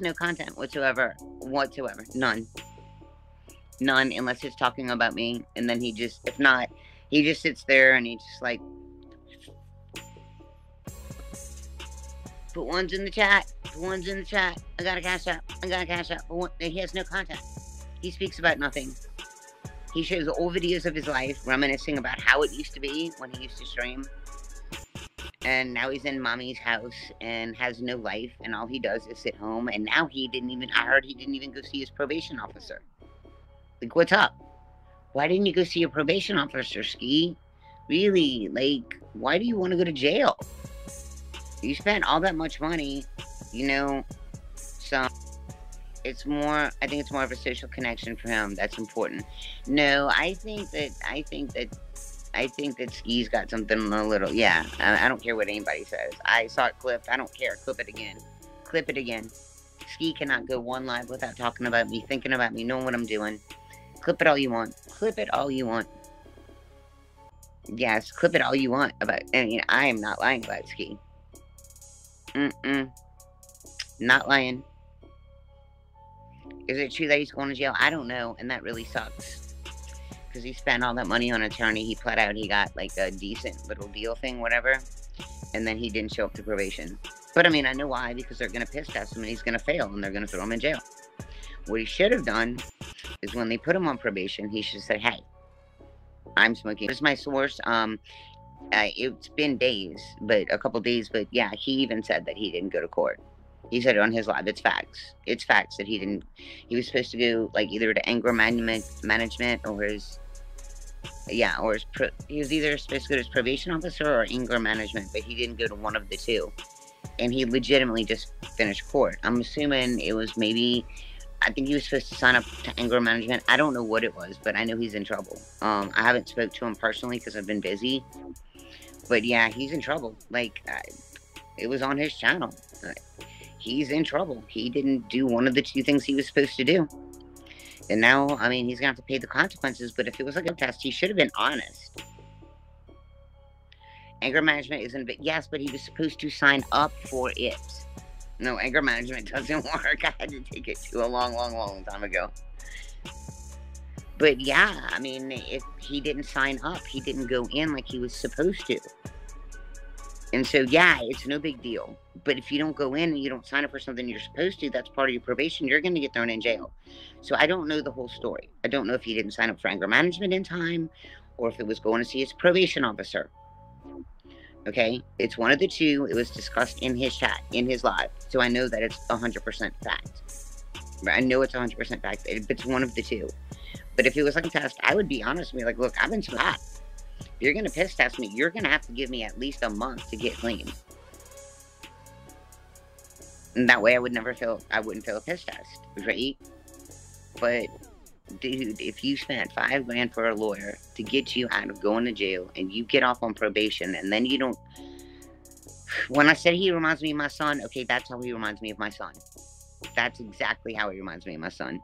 no content whatsoever, whatsoever, none, none, unless he's talking about me, and then he just, if not, he just sits there and he just like put ones in the chat, put ones in the chat. I got a cash out, I got a cash out. He has no content. He speaks about nothing. He shows old videos of his life, reminiscing about how it used to be when he used to stream and now he's in mommy's house and has no life and all he does is sit home and now he didn't even i heard he didn't even go see his probation officer. Like what's up? Why didn't you go see your probation officer ski? Really like why do you want to go to jail? You spent all that much money you know? So it's more i think it's more of a social connection for him that's important. No i think that i think that I think that Ski's got something a little. Yeah, I, I, don't care what anybody says. I saw it clipped. I don't care. Clip it again. Clip it again. Ski cannot go one live without talking about me, thinking about me, knowing what I'm doing. Clip it all you want. Clip it all you want. Yes, clip it all you want about. I mean, I am not lying about Ski. Mm-mm. Not lying. Is it true that he's going to jail? I don't know, and that really sucks because he spent all that money on attorney. He pled out he got like a decent little deal thing, whatever, and then he didn't show up to probation. But I mean, I know why because they're gonna piss test him and he's gonna fail and they're gonna throw him in jail. What he should have done is when they put him on probation, he should have said, "Hey, I'm smoking." This is my source. Um, uh, it's been days, but a couple days, but yeah, he even said that he didn't go to court. He said it on his live. It's facts. It's facts that he didn't. He was supposed to go like either to anger management, management or his yeah, or his pro- he was either supposed to go to his probation officer or anger management, but he didn't go to one of the two. And he legitimately just finished court. I'm assuming it was maybe, I think he was supposed to sign up to anger management. I don't know what it was, but I know he's in trouble. Um, I haven't spoke to him personally because I've been busy. But yeah, he's in trouble. Like, uh, it was on his channel. He's in trouble. He didn't do one of the two things he was supposed to do. And now, I mean, he's gonna have to pay the consequences. But if it was like a test, he should have been honest. Anger management isn't, but yes, but he was supposed to sign up for it. No, anger management doesn't work. I had to take it to a long, long, long time ago. But yeah, I mean, if he didn't sign up, he didn't go in like he was supposed to. And so, yeah, it's no big deal. But if you don't go in and you don't sign up for something you're supposed to, that's part of your probation, you're going to get thrown in jail. So I don't know the whole story. I don't know if he didn't sign up for anger management in time or if it was going to see his probation officer. Okay, it's one of the two. It was discussed in his chat, in his live. So I know that it's 100% fact. I know it's 100% fact. It's one of the two. But if it was like a test, I would be honest with me, like, look, I've been slapped you're going to piss test me, you're going to have to give me at least a month to get clean. And that way I would never feel, I wouldn't feel a piss test, right? But, dude, if you spent five grand for a lawyer to get you out of going to jail and you get off on probation and then you don't, when I said he reminds me of my son, okay, that's how he reminds me of my son. That's exactly how he reminds me of my son.